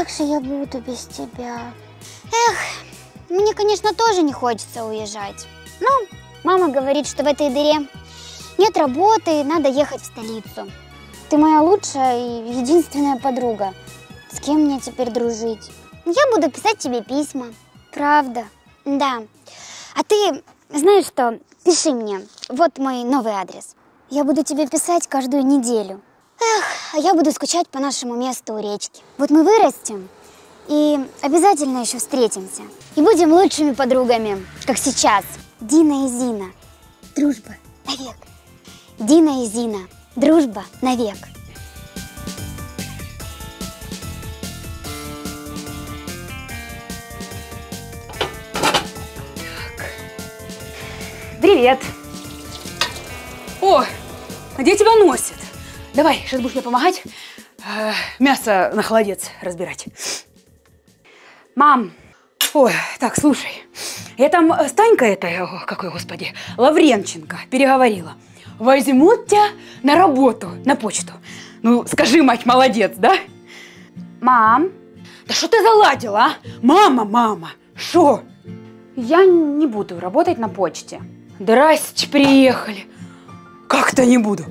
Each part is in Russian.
как же я буду без тебя? Эх, мне, конечно, тоже не хочется уезжать. Но мама говорит, что в этой дыре нет работы, надо ехать в столицу. Ты моя лучшая и единственная подруга. С кем мне теперь дружить? Я буду писать тебе письма. Правда? Да. А ты знаешь что? Пиши мне. Вот мой новый адрес. Я буду тебе писать каждую неделю. Эх, а я буду скучать по нашему месту у речки. Вот мы вырастем и обязательно еще встретимся. И будем лучшими подругами, как сейчас. Дина и Зина. Дружба навек. Дина и Зина. Дружба навек. Привет. О, где тебя носит? Давай, сейчас будешь мне помогать э, мясо на холодец разбирать. Мам, ой, так, слушай, я там э, Станька это, о, какой, господи, Лавренченко переговорила. Возьмут тебя на работу, на почту. Ну, скажи, мать, молодец, да? Мам. Да что ты заладила, а? Мама, мама, что? Я не буду работать на почте. Здрасте, приехали. Как-то не буду.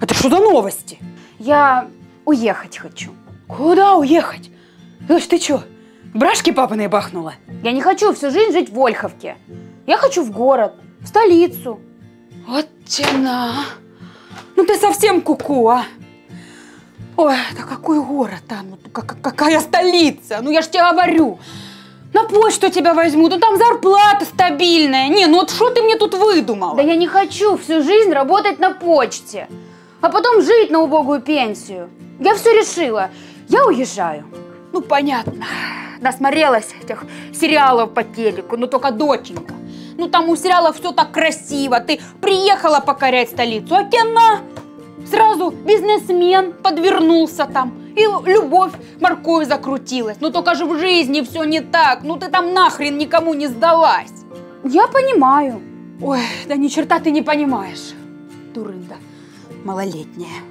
Это что за новости? Я уехать хочу. Куда уехать? Слушай, ты что, брашки папиной бахнула? Я не хочу всю жизнь жить в Ольховке. Я хочу в город, в столицу. Вот тена. Ну ты совсем куку, -ку, а? Ой, да какой город там? Ну, какая столица? Ну я ж тебе говорю. На почту тебя возьмут, ну там зарплата стабильная. Не, ну вот что ты мне тут выдумал? Да я не хочу всю жизнь работать на почте, а потом жить на убогую пенсию. Я все решила, я уезжаю. Ну понятно, насмотрелась этих сериалов по телеку, ну только доченька. Ну там у сериала все так красиво, ты приехала покорять столицу, а кена сразу бизнесмен подвернулся там. И любовь морковь закрутилась. Ну только же в жизни все не так. Ну ты там нахрен никому не сдалась. Я понимаю. Ой, да ни черта ты не понимаешь. Дурында малолетняя.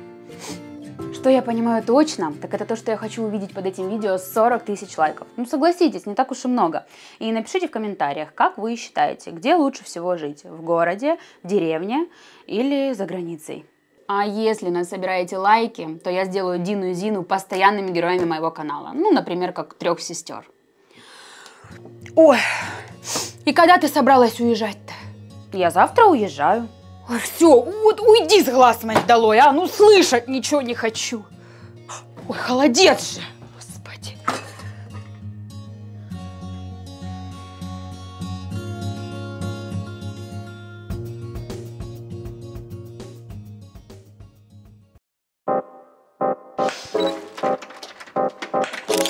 Что я понимаю точно, так это то, что я хочу увидеть под этим видео 40 тысяч лайков. Ну согласитесь, не так уж и много. И напишите в комментариях, как вы считаете, где лучше всего жить? В городе, в деревне или за границей? А если насобираете лайки, то я сделаю Дину и Зину постоянными героями моего канала. Ну, например, как трех сестер. Ой, и когда ты собралась уезжать-то? Я завтра уезжаю. Ой, все, вот уйди с глаз моих долой, а? Ну, слышать ничего не хочу. Ой, холодец же.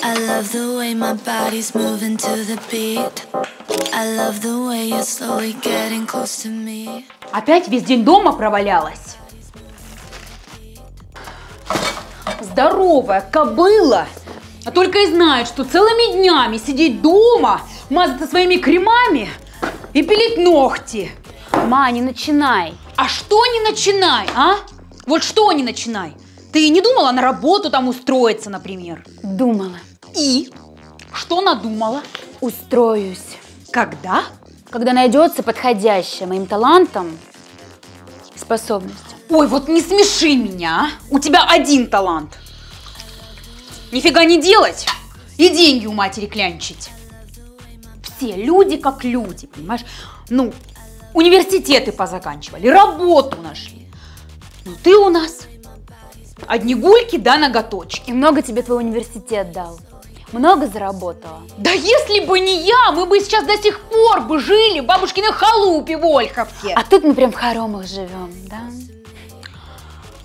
I love the way my body's moving to the beat. I love the way you're slowly getting close to me. Опять весь день дома провалялась? Здоровая кобыла! А только и знает, что целыми днями сидеть дома, мазаться своими кремами и пилить ногти. Ма, не начинай. А что не начинай, а? Вот что не начинай? Ты не думала на работу там устроиться, например? Думала. И? Что надумала? Устроюсь. Когда? Когда найдется подходящая моим талантом способность. Ой, вот не смеши меня, а? У тебя один талант. Нифига не делать и деньги у матери клянчить. Все люди как люди, понимаешь? Ну, университеты позаканчивали, работу нашли. Ну, ты у нас одни гульки да ноготочки. И много тебе твой университет дал? Много заработала? Да если бы не я, мы бы сейчас до сих пор бы жили в бабушкиной халупе в Ольховке. А тут мы прям в хоромах живем, да?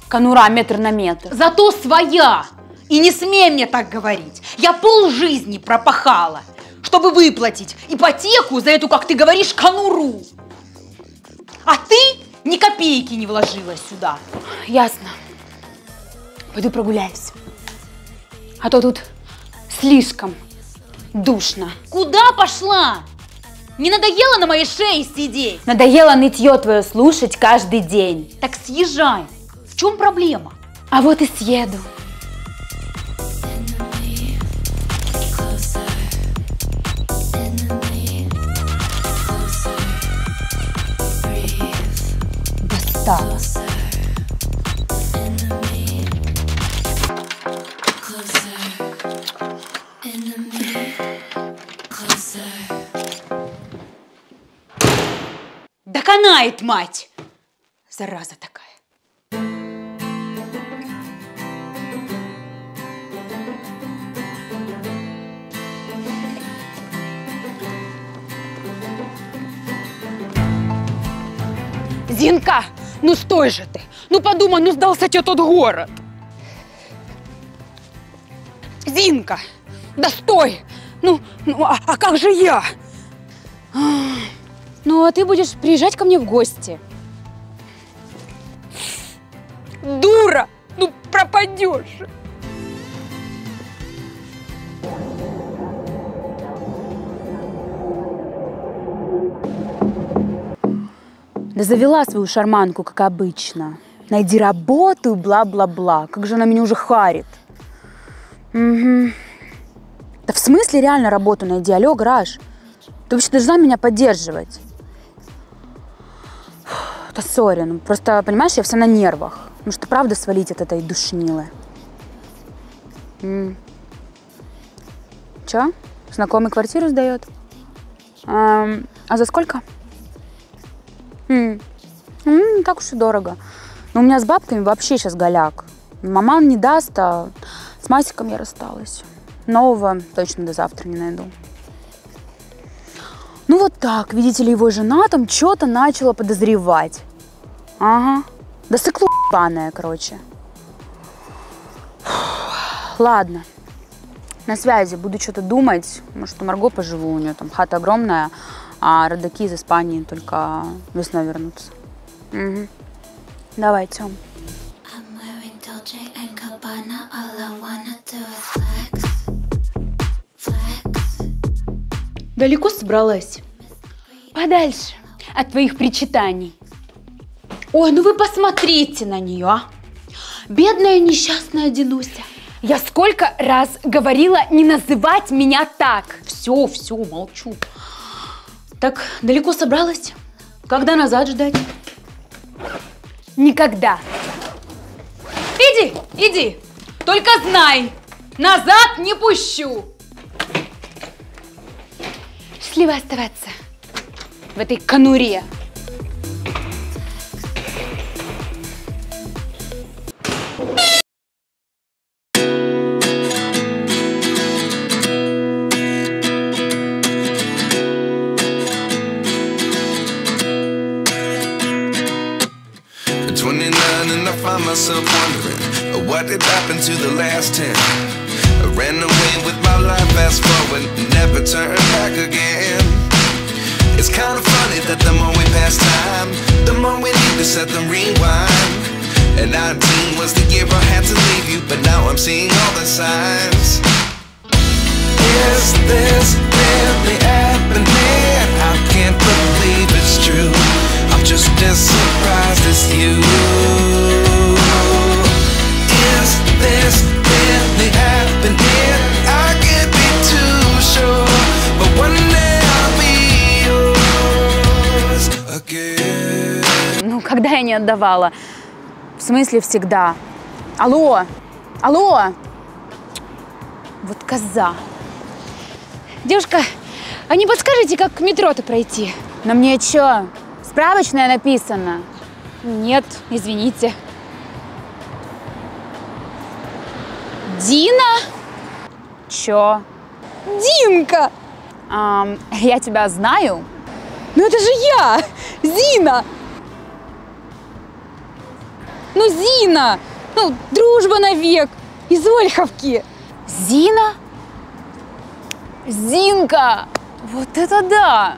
Конура метр на метр. Зато своя. И не смей мне так говорить. Я пол жизни пропахала, чтобы выплатить ипотеку за эту, как ты говоришь, конуру. А ты ни копейки не вложила сюда. Ясно. Пойду прогуляюсь. А то тут Слишком душно. Куда пошла? Не надоело на моей шее сидеть? Надоело нытье твое слушать каждый день. Так съезжай. В чем проблема? А вот и съеду. Доконает, мать! Зараза такая. Зинка, ну стой же ты! Ну подумай, ну сдался тебе тот город! Зинка, да стой! Ну, ну а, а как же я? А, Ну, а ты будешь приезжать ко мне в гости. Дура! Ну, пропадешь! Да завела свою шарманку, как обычно. Найди работу, бла-бла-бла. Как же она меня уже харит. Угу. Да в смысле реально работу найди? Алло, Граш. Ты вообще должна меня поддерживать. Да сори, ну просто, понимаешь, я вся на нервах. Ну что правда свалить от этой душнилы. М. Чё? Знакомый квартиру сдает? Ам, а за сколько? М. М, Не так уж и дорого. Но у меня с бабками вообще сейчас голяк. Маман не даст, а с Масиком я рассталась. Нового точно до завтра не найду. Ну вот так, видите ли, его жена там что-то начала подозревать. Ага. Да сыкло ебаное, короче. Фух, Ладно. На связи, буду что-то думать. Может, у Марго поживу, у нее там хата огромная, а родаки из Испании только весной вернутся. Мгм. Давай, Тём. Далеко собралась? Подальше от твоих причитаний. Ой, ну вы посмотрите на нее, а. Бедная несчастная Динуся. Я сколько раз говорила не называть меня так. Все, все, молчу. Так, далеко собралась? Когда назад ждать? Никогда. Иди, иди. Только знай, назад не пущу. Счастливо оставаться в этой конуре. Did happen to the last 10. I ran away with my life, fast forward, never turn back again. It's kind of funny that the more we pass time, the more we need to set the rewind. And 19 was the year I had to leave you, but now I'm seeing all the signs. Is this really happening? I can't believe it's true. I'm just as surprised as you. Ну, когда я не отдавала? В смысле всегда? Алло! Алло! Вот коза. Девушка, а не подскажете, как к метро-то пройти? На мне что, справочная написано? Нет, извините. Дина? Чё? Динка! Ам, я тебя знаю. Ну это же я! Зина! Ну, Зина! Ну, дружба навек! Из Ольховки! Зина? Зинка! Вот это да!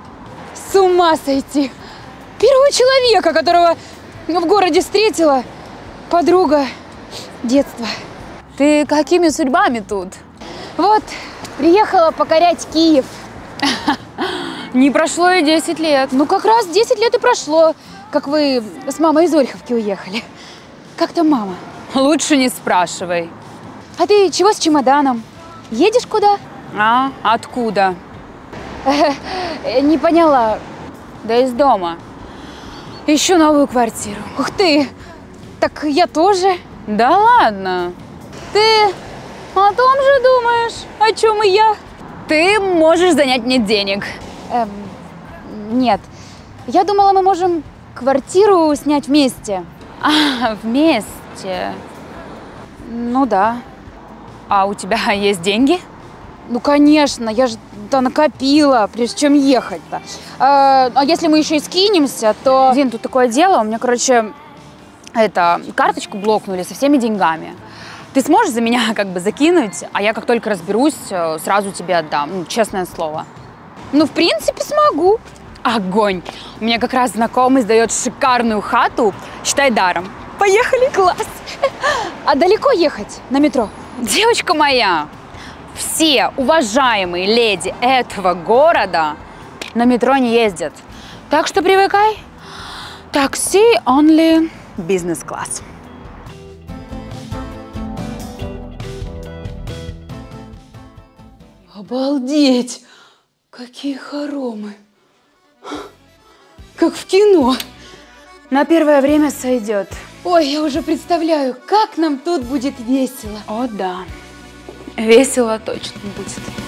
С ума сойти! Первого человека, которого в городе встретила, подруга детства. Ты какими судьбами тут? Вот, приехала покорять Киев. Не прошло и 10 лет. Ну, как раз 10 лет и прошло, как вы с мамой из Ольховки уехали. Как там мама? Лучше не спрашивай. А ты чего с чемоданом? Едешь куда? А, откуда? Не поняла. Да из дома. Ищу новую квартиру. Ух ты! Так я тоже. Да ладно. Ты о том же думаешь, о чем и я? Ты можешь занять мне денег. Эм, нет. Я думала, мы можем квартиру снять вместе. А, вместе. Ну да. А у тебя есть деньги? Ну, конечно, я же да, накопила, прежде чем ехать-то. А, а если мы еще и скинемся, то... Дин, тут такое дело, у меня, короче, это, карточку блокнули со всеми деньгами. Ты сможешь за меня как бы закинуть, а я как только разберусь, э, сразу тебе отдам, ну, честное слово. Ну, в принципе, смогу. Огонь! У меня как раз знакомый сдает шикарную хату, считай даром. Поехали, класс. А далеко ехать на метро? Девочка моя, все уважаемые леди этого города на метро не ездят. Так что привыкай. Такси only бизнес-класс. Обалдеть! Какие хоромы! Как в кино! На первое время сойдет. Ой, я уже представляю, как нам тут будет весело. О да, весело точно будет.